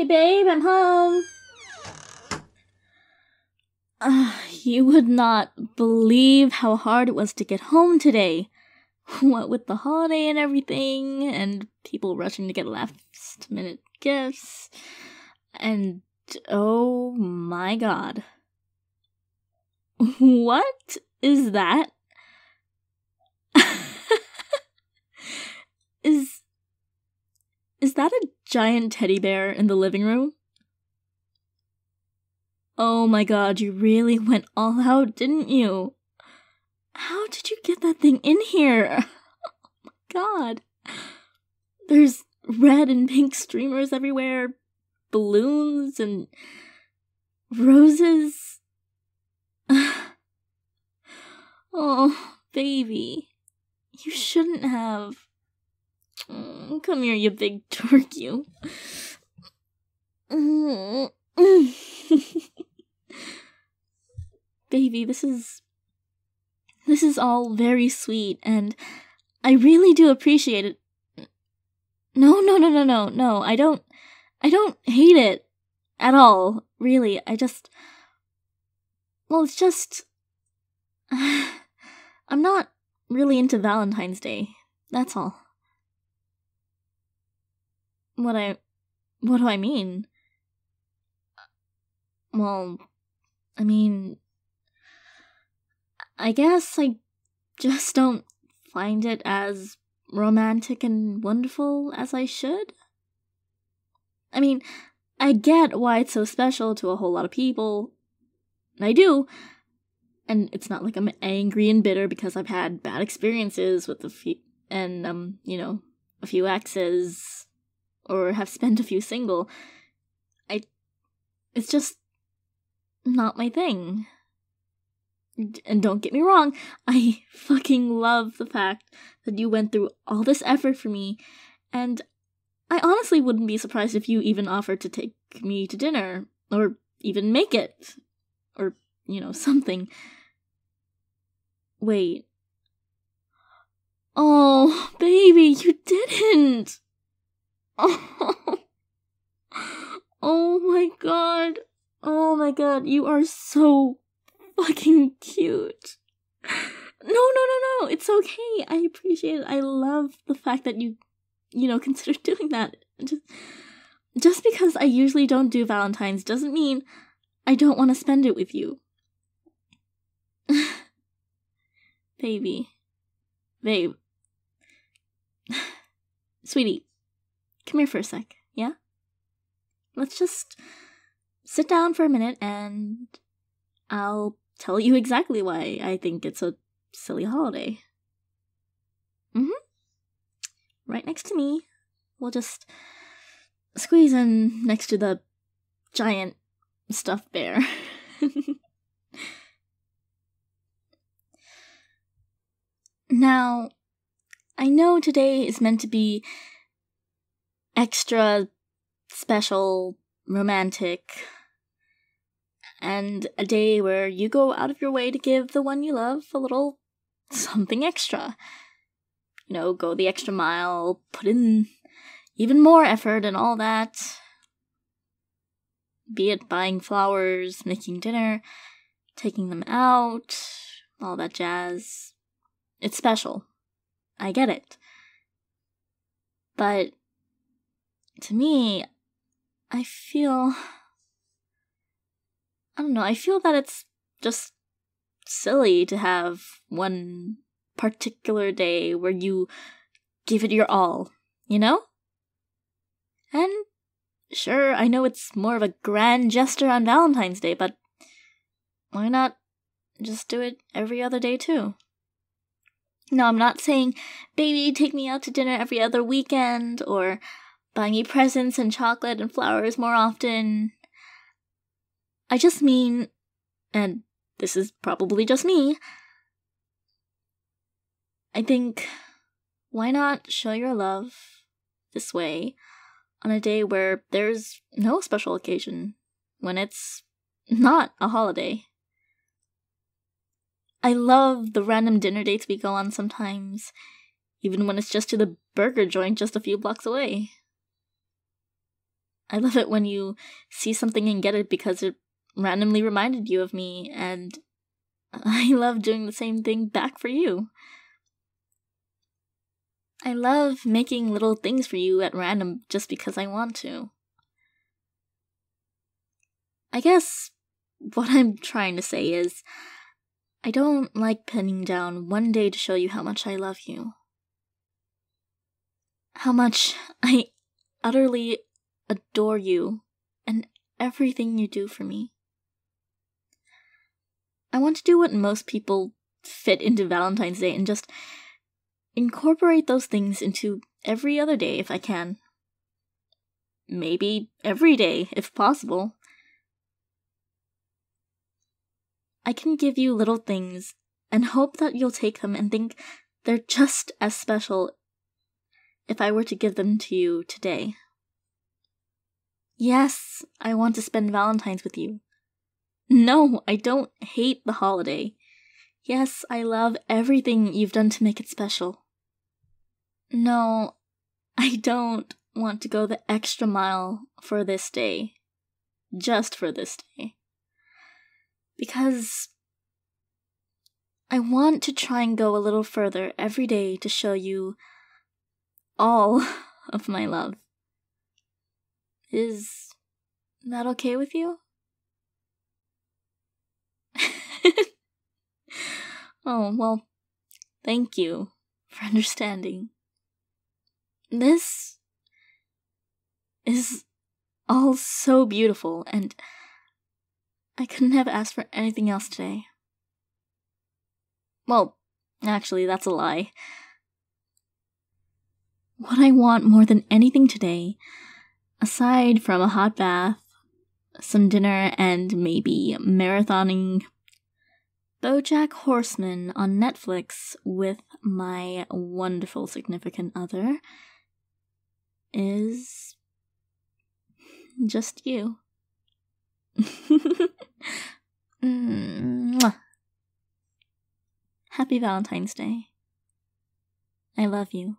Hey babe, I'm home. Uh, you would not believe how hard it was to get home today. What with the holiday and everything, and people rushing to get last minute gifts, and oh my god. What is that? is is that a giant teddy bear in the living room? Oh my god, you really went all out, didn't you? How did you get that thing in here? Oh my god. There's red and pink streamers everywhere, balloons and roses. oh, baby. You shouldn't have. Mm, come here, you big dork, you. Baby, this is. This is all very sweet, and I really do appreciate it. No, no, no, no, no, no. I don't. I don't hate it at all, really. I just. Well, it's just. I'm not really into Valentine's Day. That's all. What I. What do I mean? Well, I mean. I guess I just don't find it as romantic and wonderful as I should. I mean, I get why it's so special to a whole lot of people. I do. And it's not like I'm angry and bitter because I've had bad experiences with a few, and, um, you know, a few exes, or have spent a few single. I. It's just not my thing. And don't get me wrong, I fucking love the fact that you went through all this effort for me, and I honestly wouldn't be surprised if you even offered to take me to dinner, or even make it, or, you know, something. Wait. Oh, baby, you didn't! Oh, oh my god. Oh my god, you are so fucking cute. No, no, no, no. It's okay. I appreciate it. I love the fact that you, you know, consider doing that. Just, just because I usually don't do Valentine's doesn't mean I don't want to spend it with you. Baby. Babe. Sweetie, come here for a sec, yeah? Let's just sit down for a minute and I'll tell you exactly why I think it's a silly holiday. Mm hmm. Right next to me. We'll just squeeze in next to the giant stuffed bear. now, I know today is meant to be extra special, romantic, and a day where you go out of your way to give the one you love a little something extra. You know, go the extra mile, put in even more effort and all that. Be it buying flowers, making dinner, taking them out, all that jazz. It's special. I get it. But to me, I feel I don't know, I feel that it's just silly to have one particular day where you give it your all, you know? And sure, I know it's more of a grand gesture on Valentine's Day, but why not just do it every other day too? No, I'm not saying, baby, take me out to dinner every other weekend, or buy me presents and chocolate and flowers more often. I just mean, and this is probably just me, I think, why not show your love this way on a day where there's no special occasion, when it's not a holiday? I love the random dinner dates we go on sometimes, even when it's just to the burger joint just a few blocks away. I love it when you see something and get it because it randomly reminded you of me, and I love doing the same thing back for you. I love making little things for you at random just because I want to. I guess what I'm trying to say is I don't like pinning down one day to show you how much I love you. How much I utterly adore you and everything you do for me. I want to do what most people fit into Valentine's Day and just incorporate those things into every other day if I can. Maybe every day, if possible. I can give you little things and hope that you'll take them and think they're just as special if I were to give them to you today. Yes, I want to spend Valentine's with you. No, I don't hate the holiday. Yes, I love everything you've done to make it special. No, I don't want to go the extra mile for this day. Just for this day. Because I want to try and go a little further every day to show you all of my love. Is that okay with you? oh, well, thank you for understanding. This is all so beautiful, and I couldn't have asked for anything else today. Well, actually, that's a lie. What I want more than anything today aside from a hot bath, some dinner, and maybe marathoning Bojack Horseman on Netflix with my wonderful significant other, is just you. Mm, Happy Valentine's Day. I love you.